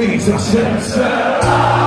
He's a.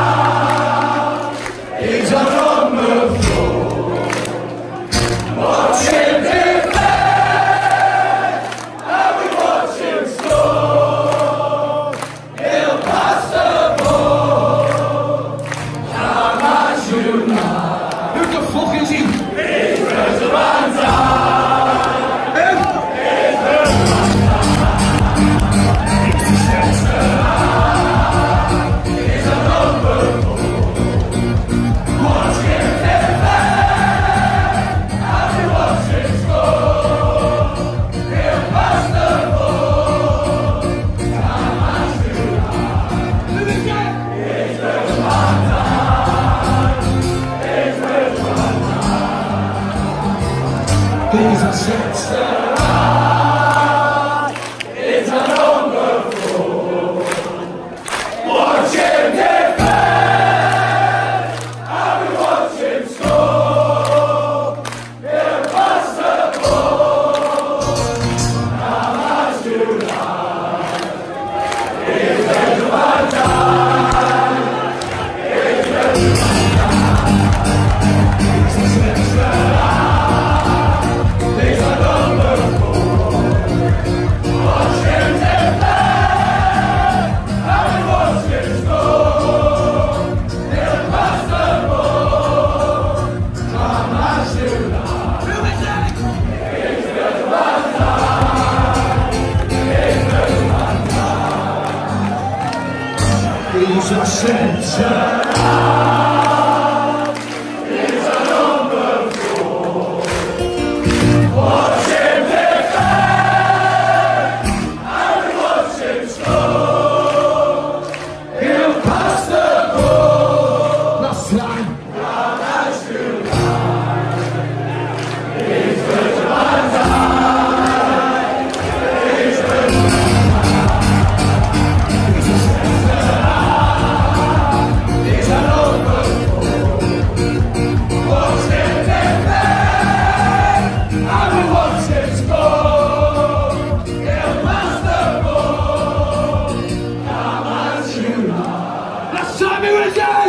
He's a sense Lose a sense Jesus!